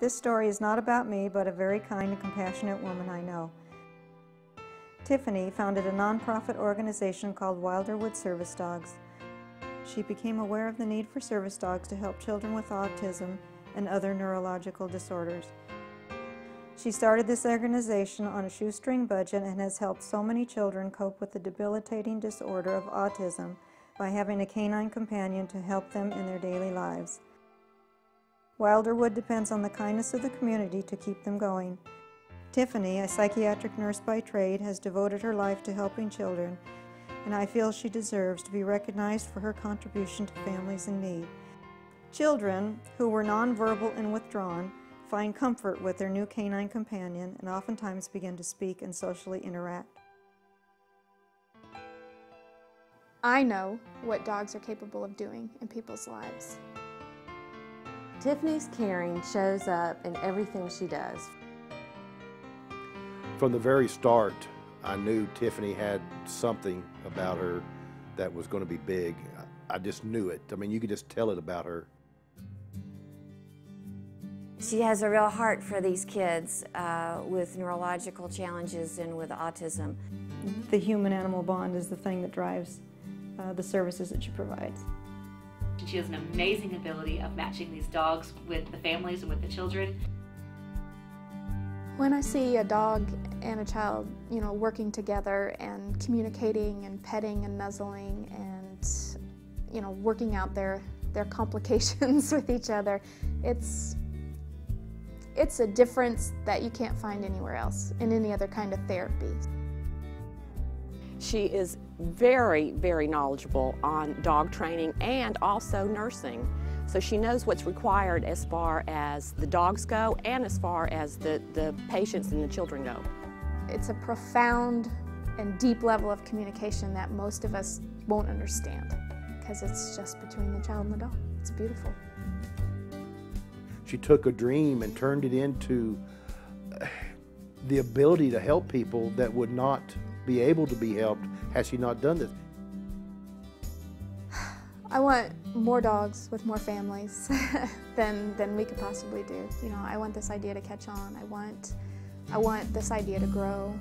This story is not about me, but a very kind and compassionate woman I know. Tiffany founded a nonprofit organization called Wilderwood Service Dogs. She became aware of the need for service dogs to help children with autism and other neurological disorders. She started this organization on a shoestring budget and has helped so many children cope with the debilitating disorder of autism by having a canine companion to help them in their daily lives. Wilderwood depends on the kindness of the community to keep them going. Tiffany, a psychiatric nurse by trade, has devoted her life to helping children, and I feel she deserves to be recognized for her contribution to families in need. Children who were nonverbal and withdrawn find comfort with their new canine companion and oftentimes begin to speak and socially interact. I know what dogs are capable of doing in people's lives. Tiffany's caring shows up in everything she does. From the very start, I knew Tiffany had something about her that was going to be big. I just knew it. I mean, you could just tell it about her. She has a real heart for these kids uh, with neurological challenges and with autism. The human-animal bond is the thing that drives uh, the services that she provides. She has an amazing ability of matching these dogs with the families and with the children. When I see a dog and a child, you know, working together and communicating and petting and nuzzling and, you know, working out their, their complications with each other, it's, it's a difference that you can't find anywhere else in any other kind of therapy. She is very, very knowledgeable on dog training and also nursing. So she knows what's required as far as the dogs go and as far as the, the patients and the children go. It's a profound and deep level of communication that most of us won't understand because it's just between the child and the dog. It's beautiful. She took a dream and turned it into the ability to help people that would not be able to be helped had she not done this. I want more dogs with more families than, than we could possibly do. You know, I want this idea to catch on. I want, I want this idea to grow.